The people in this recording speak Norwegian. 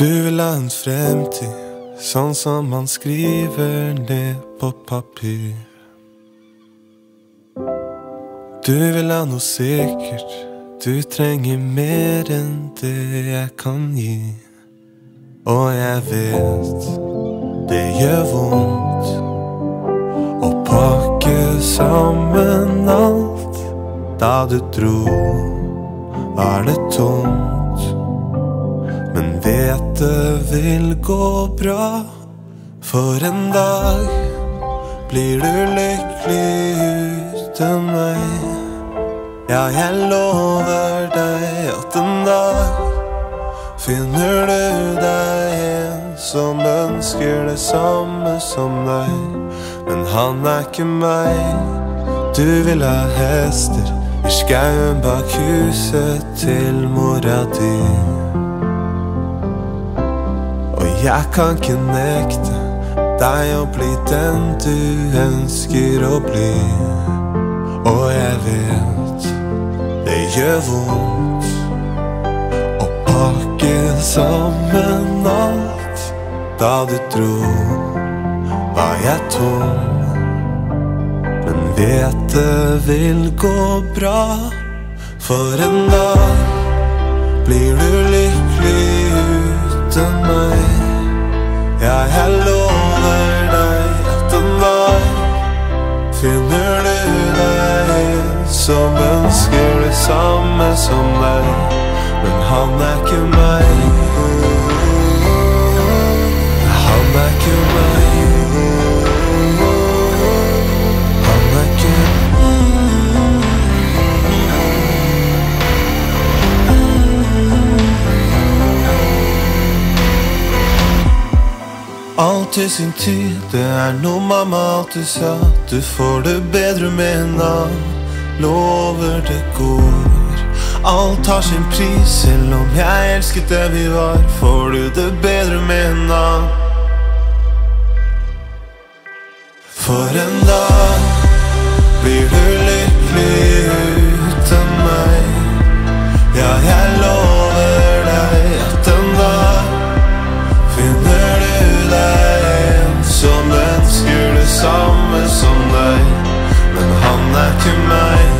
Du vil ha en fremtid sånn som man skriver ned på papir. Du vil ha noe sikkert, du trenger mer enn det jeg kan gi. Og jeg vet det gjør vondt å pakke sammen alt. Da du dro, var det tomt. Vet det vil gå bra, for en dag blir du lykkelig uten meg. Ja, jeg lover deg at en dag finner du deg en som ønsker det samme som deg. Men han er ikke meg. Du vil ha hester i skauen bak huset til mora di. Jeg kan ikke nekte deg å bli den du ønsker å bli. Og jeg vet det gjør vondt å pakke sammen alt. Da du dro, var jeg tom. Men vet det vil gå bra, for en dag blir du lykkelig finner du deg som ønsker det samme som deg. Men han er ikke meg. Han er ikke meg. Alt til sin tid, det er noe mamma alltid sa. Du får det bedre med en annen, lover det går. Alt har sin pris, selv om jeg elsket det vi var. Får du det bedre med en annen. For en dag samme som deg, men han er ikke meg.